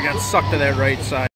I got sucked to that right side.